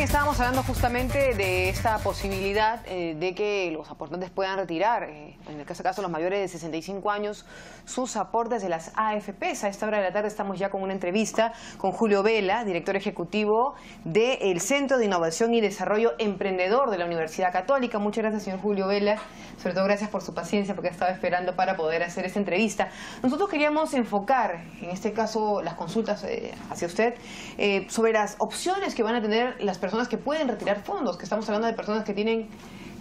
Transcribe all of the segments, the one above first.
Bien, estábamos hablando justamente de esta posibilidad eh, de que los aportantes puedan retirar, eh, en el caso, caso los mayores de 65 años, sus aportes de las AFPs. A esta hora de la tarde estamos ya con una entrevista con Julio Vela, director ejecutivo del Centro de Innovación y Desarrollo Emprendedor de la Universidad Católica. Muchas gracias, señor Julio Vela. Sobre todo gracias por su paciencia porque estaba esperando para poder hacer esta entrevista. Nosotros queríamos enfocar, en este caso, las consultas eh, hacia usted, sobre las opciones que van a tener las personas que pueden retirar fondos, que estamos hablando de personas que tienen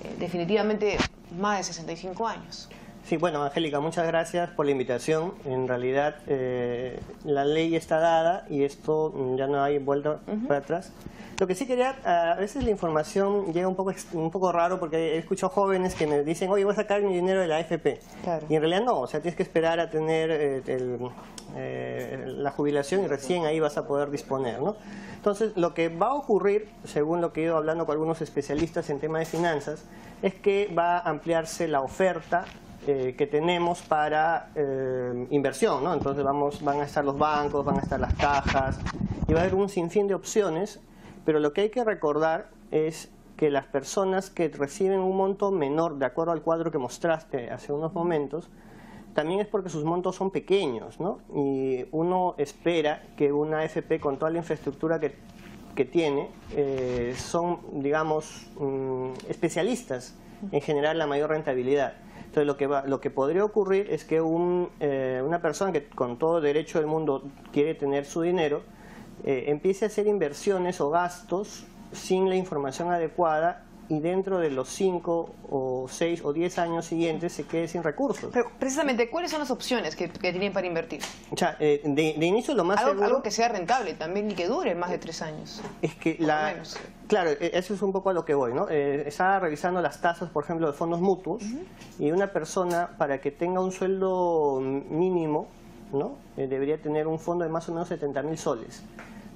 eh, definitivamente más de 65 años. Sí, bueno, Angélica, muchas gracias por la invitación. En realidad, eh, la ley está dada y esto ya no hay vuelta para atrás. Lo que sí quería, a veces la información llega un poco un poco raro porque he escuchado jóvenes que me dicen, oye, voy a sacar mi dinero de la AFP. Y en realidad no, o sea, tienes que esperar a tener eh, la jubilación y recién ahí vas a poder disponer, ¿no? Entonces, lo que va a ocurrir, según lo que he ido hablando con algunos especialistas en tema de finanzas, es que va a ampliarse la oferta eh, que tenemos para eh, inversión, ¿no? Entonces vamos, van a estar los bancos, van a estar las cajas y va a haber un sinfín de opciones, pero lo que hay que recordar es que las personas que reciben un monto menor, de acuerdo al cuadro que mostraste hace unos momentos, también es porque sus montos son pequeños, ¿no? Y uno espera que una AFP con toda la infraestructura que, que tiene eh, son, digamos, mm, especialistas en generar la mayor rentabilidad. Entonces lo que, va, lo que podría ocurrir es que un, eh, una persona que con todo derecho del mundo quiere tener su dinero, eh, empiece a hacer inversiones o gastos sin la información adecuada y dentro de los 5 o 6 o 10 años siguientes se quede sin recursos. Pero precisamente, ¿cuáles son las opciones que, tienen para invertir? O sea, eh, de, inicio lo más algo, seguro... Algo que sea rentable también y que dure más de 3 años. Es que la... Claro, e, eso es un poco a lo que voy, ¿no? Eh, estaba revisando las tasas, por ejemplo, de fondos mutuos y una persona para que tenga un sueldo mínimo, ¿no? Eh, debería tener un fondo de más o menos 70 mil soles.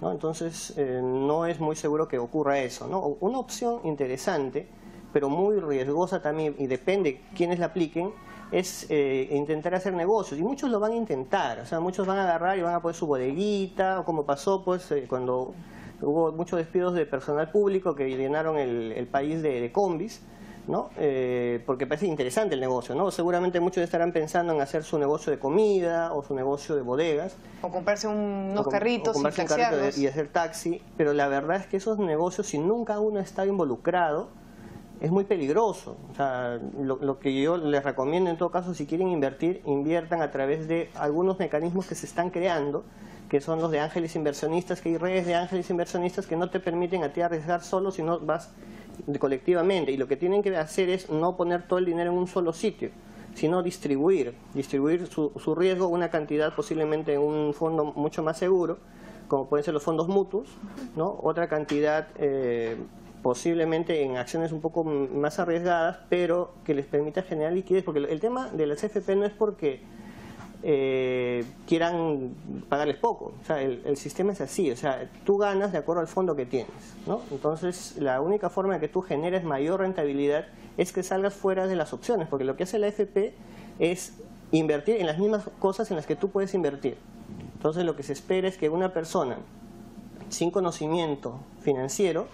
Entonces, eh, no es muy seguro que ocurra eso. ¿no? Una opción interesante, pero muy riesgosa también, y depende quiénes la apliquen, es eh, intentar hacer negocios. Y muchos lo van a intentar. O sea, muchos van a agarrar y van a poner su bodeguita, o como pasó pues eh, cuando hubo muchos despidos de personal público que llenaron el, país de, de combis. ¿No? Eh, porque parece interesante el negocio, ¿no? Seguramente muchos estarán pensando en hacer su negocio de comida o su negocio de bodegas. O comprarse unos carritos o comprarse un carrito y hacer taxi, pero la verdad es que esos negocios, si nunca uno está involucrado, es muy peligroso. O sea, lo, lo, que yo les recomiendo en todo caso, si quieren invertir, inviertan a través de algunos mecanismos que se están creando, que son los de ángeles inversionistas, que hay redes de ángeles inversionistas que no te permiten a ti arriesgar solo, sino vas colectivamente y lo que tienen que hacer es no poner todo el dinero en un solo sitio, sino distribuir, distribuir su, su riesgo una cantidad posiblemente en un fondo mucho más seguro, como pueden ser los fondos mutuos, ¿no? otra cantidad eh, posiblemente en acciones un poco más arriesgadas, pero que les permita generar liquidez, porque el tema de las FP no es porque eh, quieran pagarles poco. O sea, el, sistema es así, o sea, tú ganas de acuerdo al fondo que tienes, ¿no? Entonces, la única forma de que tú generes mayor rentabilidad es que salgas fuera de las opciones, porque lo que hace la FP es invertir en las mismas cosas en las que tú puedes invertir. Entonces, lo que se espera es que una persona sin conocimiento financiero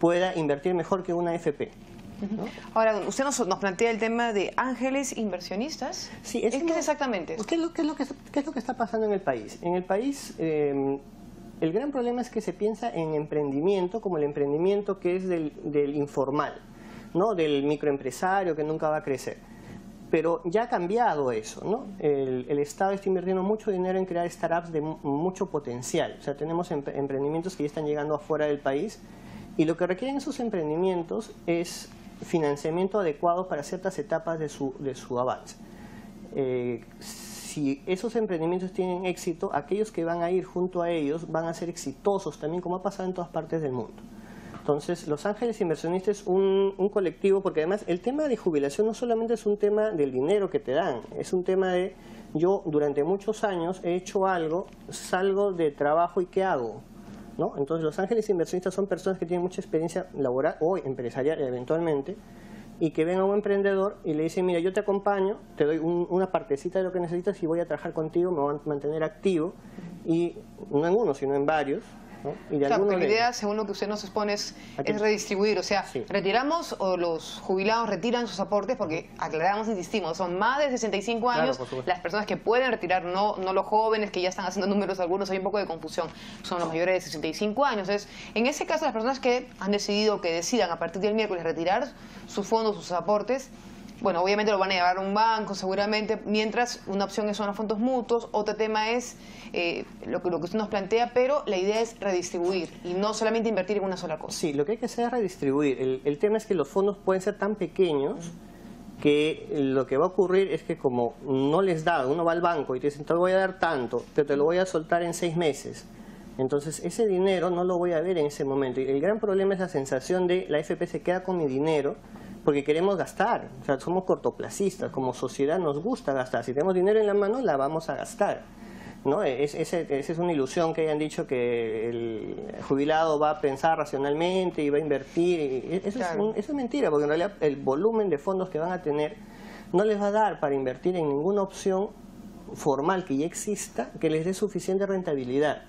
pueda invertir mejor que una FP. Ahora, usted nos, plantea el tema de ángeles inversionistas. Sí, ¿Qué es exactamente ¿qué es, lo, qué, es lo que, es lo que está pasando en el país? En el país, eh, el gran problema es que se piensa en emprendimiento como el emprendimiento que es del, informal, ¿no? del microempresario que nunca va a crecer. Pero ya ha cambiado eso, ¿no? El, el, Estado está invirtiendo mucho dinero en crear startups de mucho potencial. O sea, tenemos emprendimientos que ya están llegando afuera del país y lo que requieren esos emprendimientos es financiamiento adecuado para ciertas etapas de su, de su avance. Eh, si esos emprendimientos tienen éxito, aquellos que van a ir junto a ellos van a ser exitosos también, como ha pasado en todas partes del mundo. Entonces, Los Ángeles Inversionistas es un, un, colectivo, porque además el tema de jubilación no solamente es un tema del dinero que te dan, es un tema de yo durante muchos años he hecho algo, salgo de trabajo y ¿qué hago? Entonces los ángeles inversionistas son personas que tienen mucha experiencia laboral o empresarial eventualmente y que ven a un emprendedor y le dicen, mira, yo te acompaño, te doy una partecita de lo que necesitas y voy a trabajar contigo, me voy a mantener activo y no en uno, sino en varios Y de claro, la idea, según lo que usted nos expone, es, redistribuir. O sea, retiramos o los jubilados retiran sus aportes, porque aclaramos, insistimos, son más de 65 años. las personas que pueden retirar, no, no los jóvenes que ya están haciendo números algunos, hay un poco de confusión, son los mayores de 65 años. Entonces, en ese caso, las personas que han decidido, que decidan a partir del miércoles retirar sus fondos, sus aportes, bueno, obviamente lo van a llevar a un banco seguramente, mientras una opción son los fondos mutuos, otro tema es eh, lo, que, lo que usted nos plantea, pero la idea es redistribuir y no solamente invertir en una sola cosa. Sí, lo que hay que hacer es redistribuir. El, tema es que los fondos pueden ser tan pequeños que lo que va a ocurrir es que como no les da, uno va al banco y te dicen, te voy a dar tanto, pero te lo voy a soltar en seis meses. Entonces ese dinero no lo voy a ver en ese momento. Y el gran problema es la sensación de la FP se queda con mi dinero porque queremos gastar, o sea, somos cortoplacistas, como sociedad nos gusta gastar, si tenemos dinero en la mano la vamos a gastar. ¿no? Es, esa es una ilusión que hayan dicho que el jubilado va a pensar racionalmente y va a invertir. Eso, es eso es mentira, porque en realidad el volumen de fondos que van a tener no les va a dar para invertir en ninguna opción formal que ya exista que les dé suficiente rentabilidad.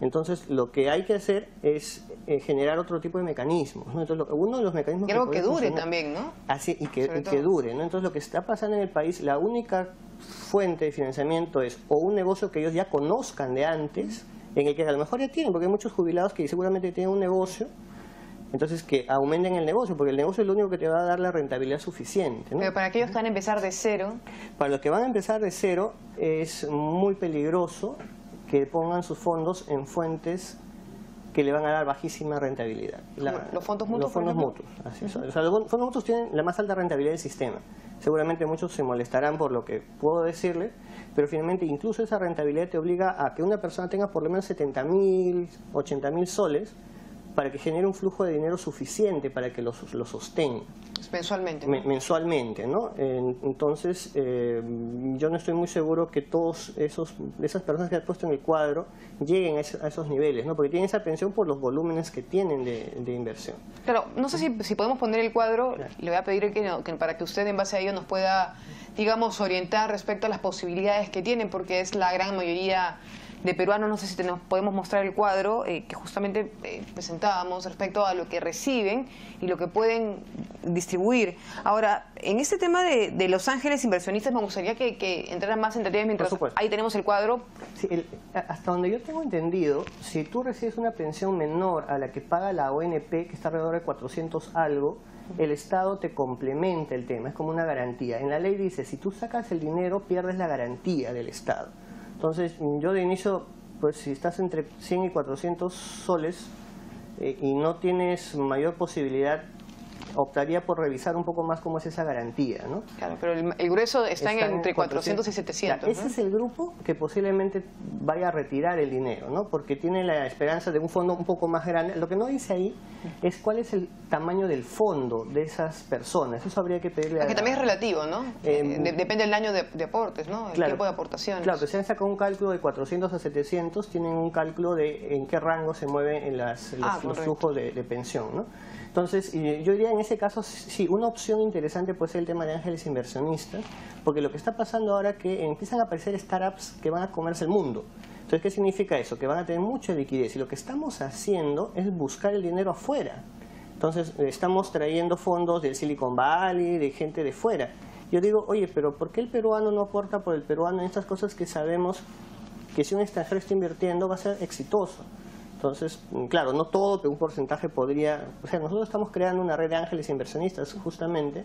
Entonces, lo que hay que hacer es eh, generar otro tipo de mecanismos. Entonces, uno de los mecanismos... Y algo que, dure también, ¿no? Así, y que, que dure, ¿no? Entonces, lo que está pasando en el país, la única fuente de financiamiento es o un negocio que ellos ya conozcan de antes, en el que a lo mejor ya tienen, porque hay muchos jubilados que seguramente tienen un negocio, entonces que aumenten el negocio, porque el negocio es lo único que te va a dar la rentabilidad suficiente. Pero para aquellos que van a empezar de cero... Para los que van a empezar de cero es muy peligroso que pongan sus fondos en fuentes que le van a dar bajísima rentabilidad. ¿Los fondos mutuos? Los fondos mutuos. los fondos mutuos tienen la más alta rentabilidad del sistema. Seguramente muchos se molestarán por lo que puedo decirle, pero finalmente incluso esa rentabilidad te obliga a que una persona tenga por lo menos 70 mil, 80 mil soles para que genere un flujo de dinero suficiente para que lo, lo sostenga. Mensualmente. mensualmente, ¿no? entonces, eh, yo no estoy muy seguro que todos esos esas personas que has puesto en el cuadro lleguen a, esos niveles, ¿no? Porque tienen esa pensión por los volúmenes que tienen de, inversión. Claro, no sé si, podemos poner el cuadro, le voy a pedir que, que para que usted en base a ello nos pueda, digamos, orientar respecto a las posibilidades que tienen, porque es la gran mayoría de peruanos, no sé si nos podemos mostrar el cuadro eh, que justamente eh, presentábamos respecto a lo que reciben y lo que pueden distribuir. Ahora, en este tema de, Los Ángeles inversionistas me gustaría que, que entraran más en detalle mientras ahí tenemos el cuadro. hasta donde yo tengo entendido, si tú recibes una pensión menor a la que paga la ONP, que está alrededor de 400 algo, el Estado te complementa el tema, es como una garantía. En la ley dice, si tú sacas el dinero, pierdes la garantía del Estado. Entonces, yo de inicio, pues si estás entre 100 y 400 soles eh, y no tienes mayor posibilidad optaría por revisar un poco más cómo es esa garantía, ¿no? Claro, pero el, grueso está, en entre 400, y 700. Ese es el grupo que posiblemente vaya a retirar el dinero, ¿no? Porque tiene la esperanza de un fondo un poco más grande. Lo que no dice ahí es cuál es el tamaño del fondo de esas personas. Eso habría que pedirle a... Que también es relativo, ¿no? Eh, depende del año de, aportes, ¿no? El tiempo de aportaciones. Claro, que se han sacado un cálculo de 400 a 700, tienen un cálculo de en qué rango se mueven en las, los, ah, flujos de, de pensión, ¿no? Entonces, yo diría en ese caso, sí, una opción interesante puede ser el tema de ángeles inversionistas, porque lo que está pasando ahora es que empiezan a aparecer startups que van a comerse el mundo. Entonces, ¿qué significa eso? Que van a tener mucha liquidez y lo que estamos haciendo es buscar el dinero afuera. Entonces, estamos trayendo fondos del Silicon Valley, de gente de fuera. Yo digo, oye, pero ¿por qué el peruano no aporta por el peruano en estas cosas que sabemos que si un extranjero está invirtiendo va a ser exitoso? Entonces, mm, claro, no todo, pero un porcentaje podría... O sea, nosotros estamos creando una red de ángeles inversionistas justamente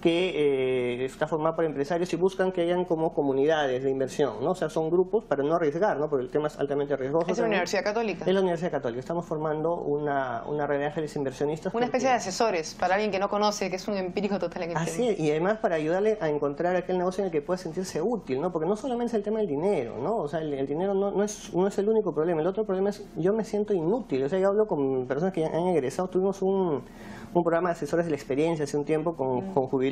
que eh, está formada por empresarios y buscan que hayan como comunidades de inversión, ¿no? O sea, son grupos para no arriesgar, ¿no? Porque el tema es altamente riesgoso. ¿Es la Universidad Católica? Es la Universidad Católica. Estamos formando una, una red de ángeles inversionistas. Una especie de asesores para alguien que no conoce, que es un empírico total en el Así es, y además para ayudarle a encontrar aquel negocio en el que pueda sentirse útil, ¿no? Porque no solamente es el tema del dinero, ¿no? O sea, el, dinero no, no, es, no es el único problema. El otro problema es yo me siento inútil. O sea, yo hablo con personas que han egresado, tuvimos un un programa de asesores de la experiencia hace un tiempo con, con jubilados.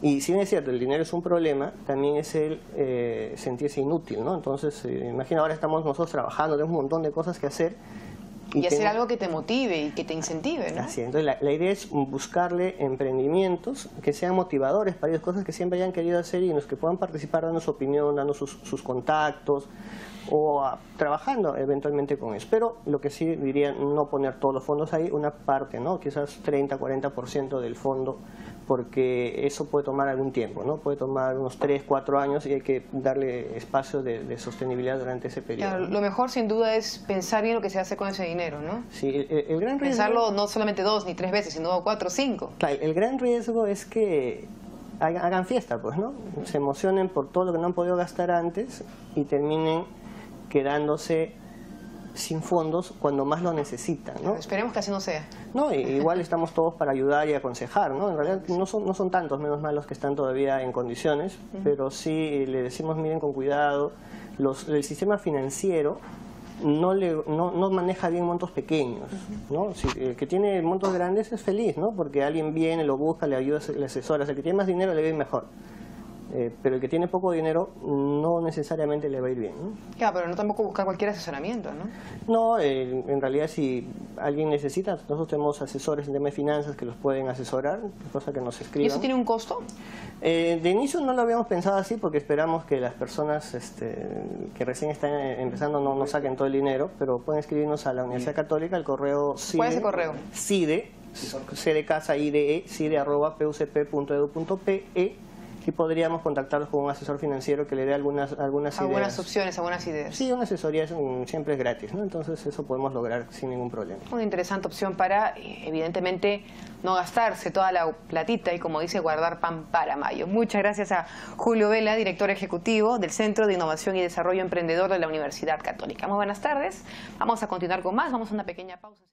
Y si bien es cierto, el dinero es un problema, también es el eh, sentirse inútil, ¿no? Entonces, eh, imagina, ahora estamos nosotros trabajando, tenemos un montón de cosas que hacer Y, hacer algo que te motive y que te incentive, ¿no? Así, entonces la, idea es buscarle emprendimientos que sean motivadores para ellos, cosas que siempre hayan querido hacer y en los que puedan participar dando su opinión, dando sus, contactos o trabajando eventualmente con eso. Pero lo que sí diría, no poner todos los fondos ahí, una parte, ¿no? Quizás 30, 40% del fondo porque eso puede tomar algún tiempo, ¿no? Puede tomar unos 3, 4 años y hay que darle espacio de, sostenibilidad durante ese periodo. lo mejor sin duda es pensar bien lo que se hace con ese dinero, ¿no? Sí, el, gran riesgo... Pensarlo no solamente dos ni tres veces, sino cuatro o cinco. Claro, el gran riesgo es que hagan fiesta, pues, ¿no? Se emocionen por todo lo que no han podido gastar antes y terminen quedándose sin fondos cuando más lo necesitan. ¿no? Esperemos que así no sea. No, igual estamos todos para ayudar y aconsejar. ¿no? En realidad no son, no son tantos, menos mal los que están todavía en condiciones, pero sí le decimos miren con cuidado. Los, el sistema financiero no, le, no, no, maneja bien montos pequeños. ¿no? Si, el que tiene montos grandes es feliz, ¿no? porque alguien viene, lo busca, le ayuda, le asesora. El que tiene más dinero le ve mejor. Eh, pero el que tiene poco dinero no necesariamente le va a ir bien. ¿no? Claro, pero no tampoco buscar cualquier asesoramiento, ¿no? No, eh, en realidad si alguien necesita, nosotros tenemos asesores en tema de finanzas que los pueden asesorar, cosa que nos escriban. ¿Y eso tiene un costo? Eh, de inicio no lo habíamos pensado así porque esperamos que las personas este, que recién están empezando no, no, saquen todo el dinero, pero pueden escribirnos a la Universidad Católica, el correo CIDE. ¿Cuál es el correo? CIDE, C de casa, IDE, CIDE arroba pucp.edu.pe y podríamos contactarlos con un asesor financiero que le dé algunas, algunas, algunas opciones, algunas ideas. Sí, una asesoría siempre es gratis, ¿no? entonces eso podemos lograr sin ningún problema. Una interesante opción para, eh, evidentemente, no gastarse toda la platita y, como dice, guardar pan para mayo. Muchas gracias a Julio Vela, director ejecutivo del Centro de Innovación y Desarrollo Emprendedor de la Universidad Católica. Muy buenas tardes. Vamos a continuar con más. Vamos a una pequeña pausa.